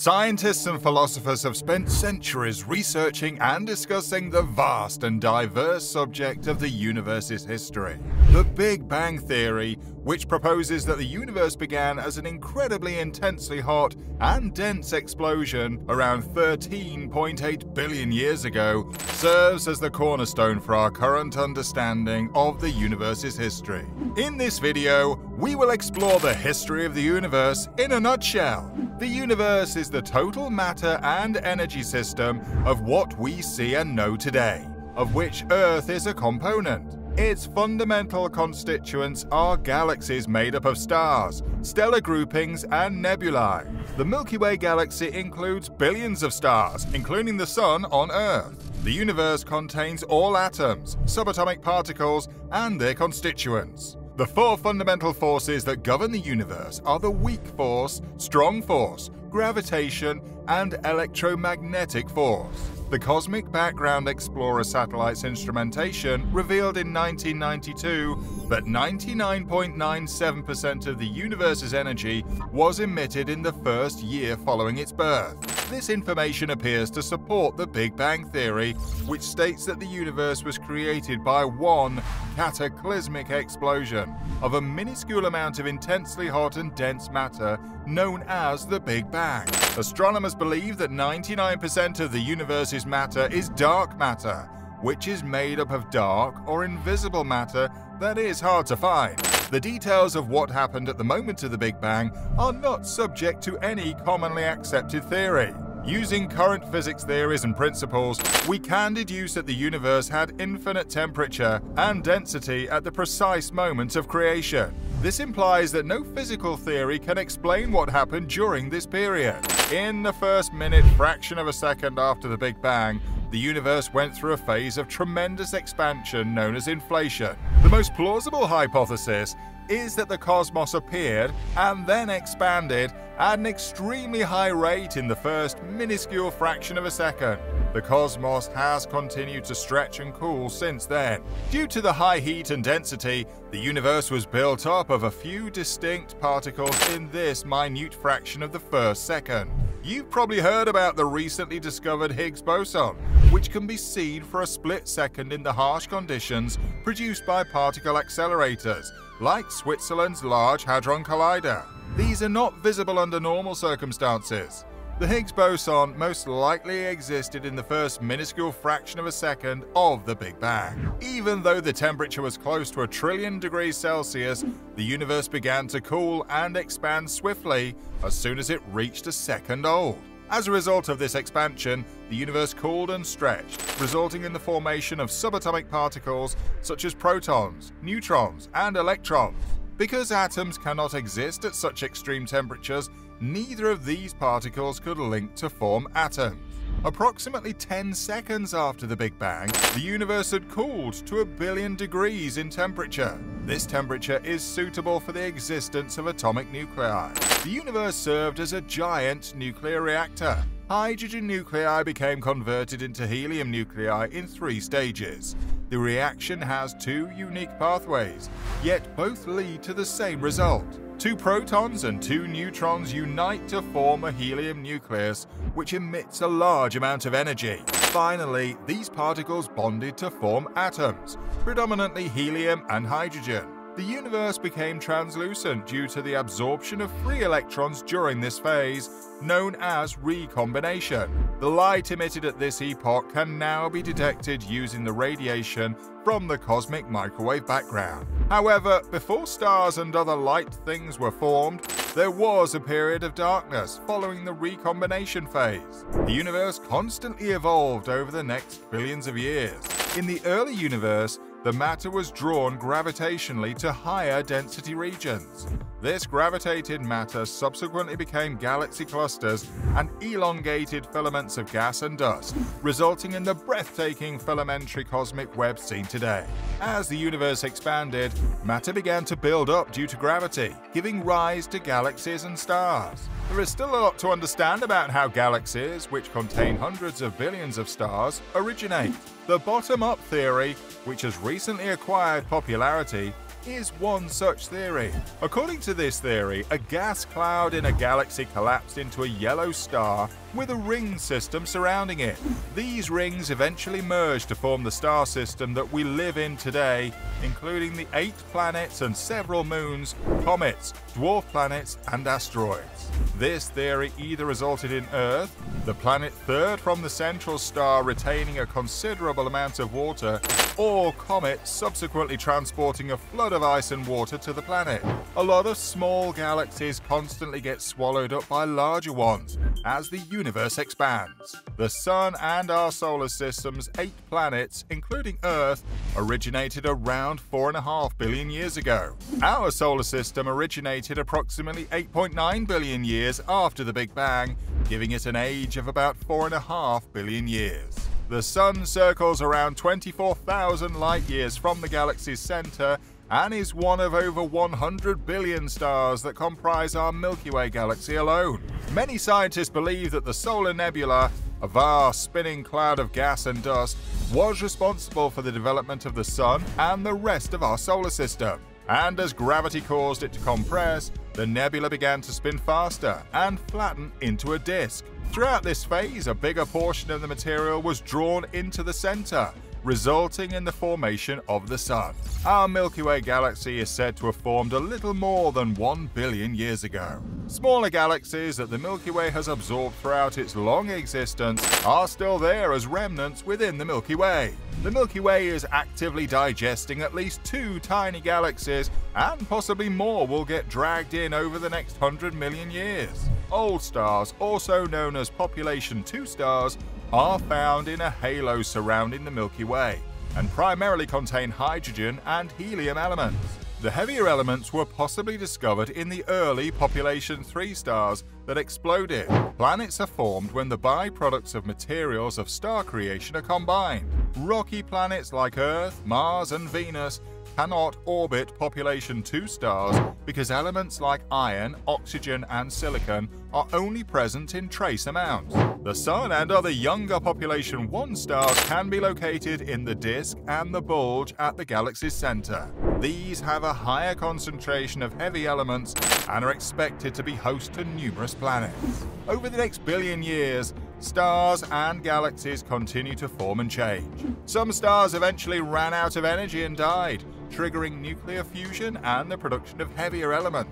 Scientists and philosophers have spent centuries researching and discussing the vast and diverse subject of the universe's history. The Big Bang Theory, which proposes that the universe began as an incredibly intensely hot and dense explosion around 13.8 billion years ago, serves as the cornerstone for our current understanding of the universe's history. In this video, we will explore the history of the universe in a nutshell. The universe is the total matter and energy system of what we see and know today, of which Earth is a component. Its fundamental constituents are galaxies made up of stars, stellar groupings, and nebulae. The Milky Way galaxy includes billions of stars, including the Sun on Earth. The universe contains all atoms, subatomic particles, and their constituents. The four fundamental forces that govern the universe are the weak force, strong force, gravitation, and electromagnetic force. The Cosmic Background Explorer satellite's instrumentation revealed in 1992 that 99.97% of the universe's energy was emitted in the first year following its birth. This information appears to support the Big Bang Theory, which states that the universe was created by one cataclysmic explosion of a minuscule amount of intensely hot and dense matter known as the Big Bang. Astronomers believe that 99% of the universe's matter is dark matter, which is made up of dark or invisible matter that is hard to find. The details of what happened at the moment of the Big Bang are not subject to any commonly accepted theory. Using current physics theories and principles, we can deduce that the universe had infinite temperature and density at the precise moment of creation. This implies that no physical theory can explain what happened during this period. In the first minute fraction of a second after the Big Bang, the universe went through a phase of tremendous expansion known as inflation. The most plausible hypothesis is that the cosmos appeared and then expanded at an extremely high rate in the first minuscule fraction of a second. The cosmos has continued to stretch and cool since then. Due to the high heat and density, the universe was built up of a few distinct particles in this minute fraction of the first second. You've probably heard about the recently discovered Higgs boson, which can be seen for a split second in the harsh conditions produced by particle accelerators, like Switzerland's Large Hadron Collider. These are not visible under normal circumstances. The Higgs boson most likely existed in the first minuscule fraction of a second of the Big Bang. Even though the temperature was close to a trillion degrees Celsius, the universe began to cool and expand swiftly as soon as it reached a second old. As a result of this expansion, the universe cooled and stretched, resulting in the formation of subatomic particles such as protons, neutrons, and electrons. Because atoms cannot exist at such extreme temperatures, neither of these particles could link to form atoms. Approximately 10 seconds after the Big Bang, the universe had cooled to a billion degrees in temperature. This temperature is suitable for the existence of atomic nuclei. The universe served as a giant nuclear reactor. Hydrogen nuclei became converted into helium nuclei in three stages. The reaction has two unique pathways, yet both lead to the same result. Two protons and two neutrons unite to form a helium nucleus, which emits a large amount of energy. Finally, these particles bonded to form atoms, predominantly helium and hydrogen. The universe became translucent due to the absorption of free electrons during this phase, known as recombination. The light emitted at this epoch can now be detected using the radiation from the cosmic microwave background. However, before stars and other light things were formed, there was a period of darkness following the recombination phase. The universe constantly evolved over the next billions of years. In the early universe, the matter was drawn gravitationally to higher density regions. This gravitated matter subsequently became galaxy clusters and elongated filaments of gas and dust, resulting in the breathtaking filamentary cosmic web seen today. As the universe expanded, matter began to build up due to gravity, giving rise to galaxies and stars. There is still a lot to understand about how galaxies, which contain hundreds of billions of stars, originate. The bottom-up theory, which has recently acquired popularity, is one such theory. According to this theory, a gas cloud in a galaxy collapsed into a yellow star with a ring system surrounding it. These rings eventually merged to form the star system that we live in today, including the eight planets and several moons, comets, dwarf planets, and asteroids. This theory either resulted in Earth, the planet third from the central star retaining a considerable amount of water, or comets subsequently transporting a flood of ice and water to the planet. A lot of small galaxies constantly get swallowed up by larger ones as the universe expands. The Sun and our solar system's eight planets, including Earth, originated around 4.5 billion years ago. Our solar system originated approximately 8.9 billion years after the Big Bang, giving it an age of about 4.5 billion years. The Sun circles around 24,000 light years from the galaxy's center and is one of over 100 billion stars that comprise our Milky Way galaxy alone. Many scientists believe that the solar nebula, a vast spinning cloud of gas and dust, was responsible for the development of the Sun and the rest of our solar system. And as gravity caused it to compress, the nebula began to spin faster and flatten into a disk. Throughout this phase, a bigger portion of the material was drawn into the center, resulting in the formation of the Sun. Our Milky Way galaxy is said to have formed a little more than 1 billion years ago. Smaller galaxies that the Milky Way has absorbed throughout its long existence are still there as remnants within the Milky Way. The Milky Way is actively digesting at least two tiny galaxies, and possibly more will get dragged in over the next 100 million years. Old stars, also known as population 2 stars, are found in a halo surrounding the Milky Way and primarily contain hydrogen and helium elements. The heavier elements were possibly discovered in the early population 3 stars that exploded. Planets are formed when the byproducts of materials of star creation are combined. Rocky planets like Earth, Mars, and Venus cannot orbit population 2 stars because elements like iron, oxygen, and silicon are only present in trace amounts. The Sun and other younger population 1 stars can be located in the disk and the bulge at the galaxy's center. These have a higher concentration of heavy elements and are expected to be host to numerous planets. Over the next billion years, stars and galaxies continue to form and change. Some stars eventually ran out of energy and died, triggering nuclear fusion and the production of heavier elements.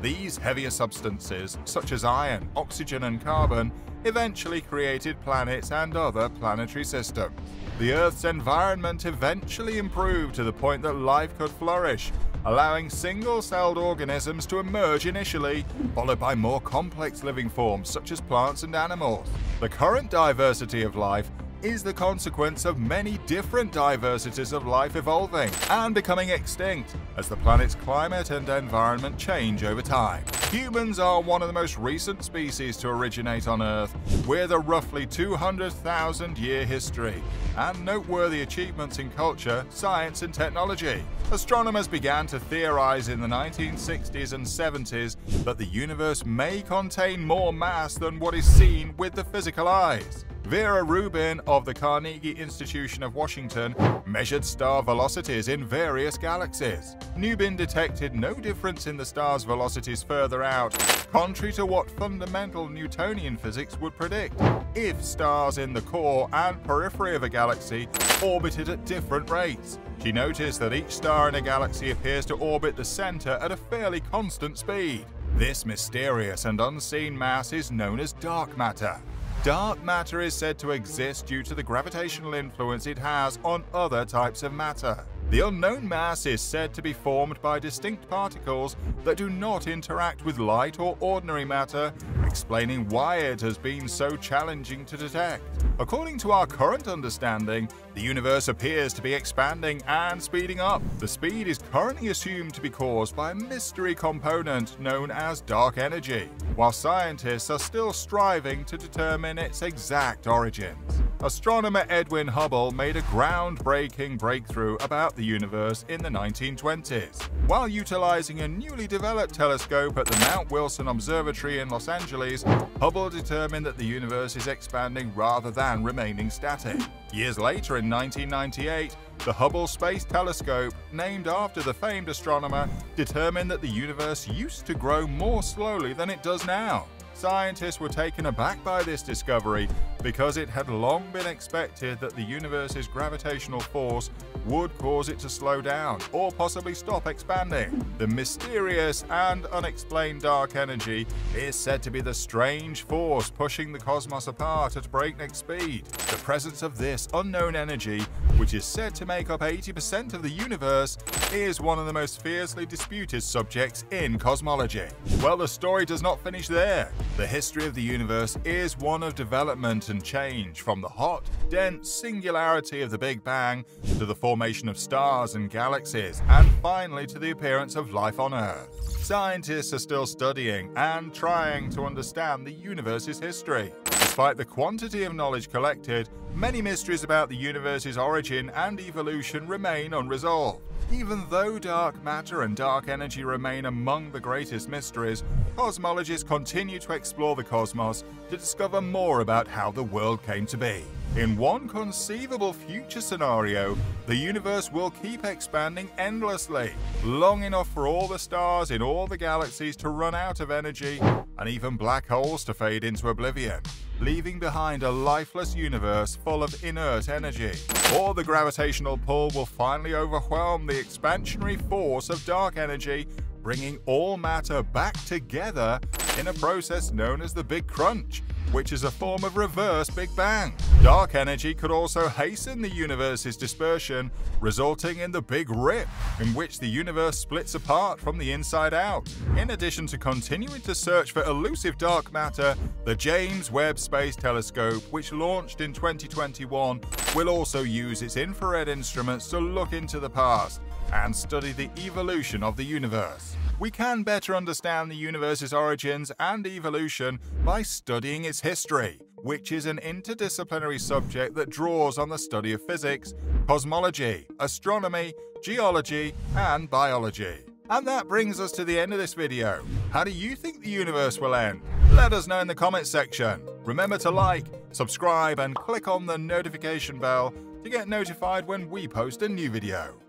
These heavier substances, such as iron, oxygen, and carbon, eventually created planets and other planetary systems. The Earth's environment eventually improved to the point that life could flourish, allowing single-celled organisms to emerge initially, followed by more complex living forms such as plants and animals. The current diversity of life is the consequence of many different diversities of life evolving and becoming extinct as the planet's climate and environment change over time. Humans are one of the most recent species to originate on Earth, with a roughly 200,000 year history and noteworthy achievements in culture, science, and technology. Astronomers began to theorize in the 1960s and 70s that the universe may contain more mass than what is seen with the physical eyes. Vera Rubin of the Carnegie Institution of Washington measured star velocities in various galaxies. Rubin detected no difference in the star's velocities further out, contrary to what fundamental Newtonian physics would predict. If stars in the core and periphery of a galaxy orbited at different rates, she noticed that each star in a galaxy appears to orbit the center at a fairly constant speed. This mysterious and unseen mass is known as dark matter. Dark matter is said to exist due to the gravitational influence it has on other types of matter. The unknown mass is said to be formed by distinct particles that do not interact with light or ordinary matter, explaining why it has been so challenging to detect. According to our current understanding, the universe appears to be expanding and speeding up. The speed is currently assumed to be caused by a mystery component known as dark energy, while scientists are still striving to determine its exact origins. Astronomer Edwin Hubble made a groundbreaking breakthrough about the universe in the 1920s. While utilizing a newly developed telescope at the Mount Wilson Observatory in Los Angeles, Hubble determined that the universe is expanding rather than remaining static. Years later, in 1998, the Hubble Space Telescope, named after the famed astronomer, determined that the universe used to grow more slowly than it does now. Scientists were taken aback by this discovery because it had long been expected that the universe's gravitational force would cause it to slow down or possibly stop expanding. The mysterious and unexplained dark energy is said to be the strange force pushing the cosmos apart at breakneck speed. The presence of this unknown energy, which is said to make up 80% of the universe, is one of the most fiercely disputed subjects in cosmology. Well, the story does not finish there. The history of the universe is one of development and change, from the hot, dense singularity of the Big Bang to the formation of stars and galaxies, and finally to the appearance of life on Earth. Scientists are still studying and trying to understand the universe's history. Despite the quantity of knowledge collected, many mysteries about the universe's origin and evolution remain unresolved. Even though dark matter and dark energy remain among the greatest mysteries, cosmologists continue to explore the cosmos to discover more about how the world came to be. In one conceivable future scenario, the universe will keep expanding endlessly, long enough for all the stars in all the galaxies to run out of energy and even black holes to fade into oblivion leaving behind a lifeless universe full of inert energy. Or the gravitational pull will finally overwhelm the expansionary force of dark energy, bringing all matter back together in a process known as the Big Crunch, which is a form of reverse Big Bang. Dark energy could also hasten the universe's dispersion, resulting in the Big Rip, in which the universe splits apart from the inside out. In addition to continuing to search for elusive dark matter, the James Webb Space Telescope, which launched in 2021, will also use its infrared instruments to look into the past and study the evolution of the universe. We can better understand the universe's origins and evolution by studying its history, which is an interdisciplinary subject that draws on the study of physics, cosmology, astronomy, geology, and biology. And that brings us to the end of this video. How do you think the universe will end? Let us know in the comments section. Remember to like, subscribe, and click on the notification bell to get notified when we post a new video.